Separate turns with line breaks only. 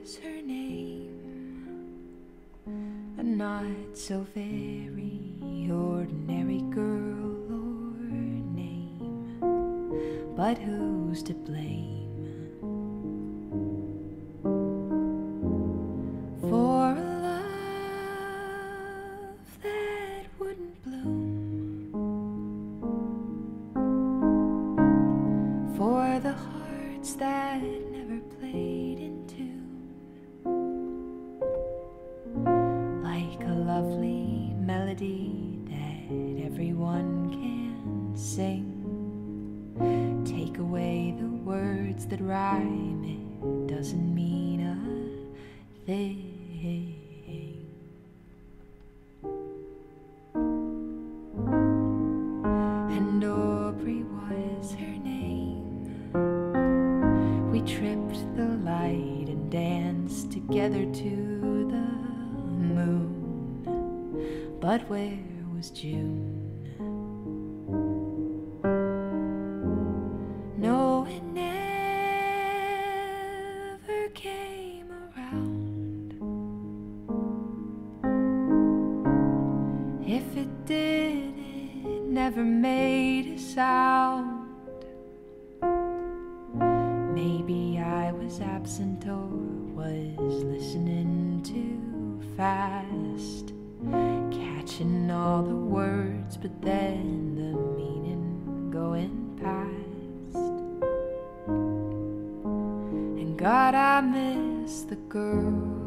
Was her name. A not so very ordinary girl or name, but who's to blame? For a love that wouldn't bloom, for the hearts that lovely melody that everyone can sing. Take away the words that rhyme, it doesn't mean a thing. And Aubrey was her name. We tripped the light and danced together to the moon. But where was June? No, it never came around. If it did, it never made a sound. Maybe I was absent or was listening too fast, all the words, but then the meaning going past. And God, I miss the girl